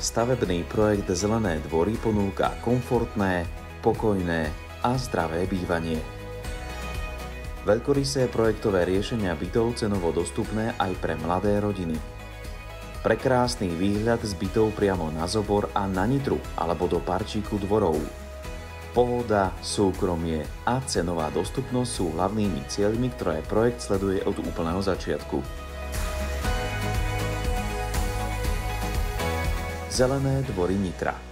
Stavebný projekt Zelené dvory ponúka komfortné, pokojné a zdravé bývanie. Veľkorysé projektové riešenia bytov cenovo dostupné aj pre mladé rodiny. Prekrásny výhľad z bytov priamo na Zobor a na Nitru alebo do Parčíku dvorov. Pohoda, súkromie a cenová dostupnosť sú hlavnými cieľmi, ktoré projekt sleduje od úplného začiatku. Zelené dvory Nitra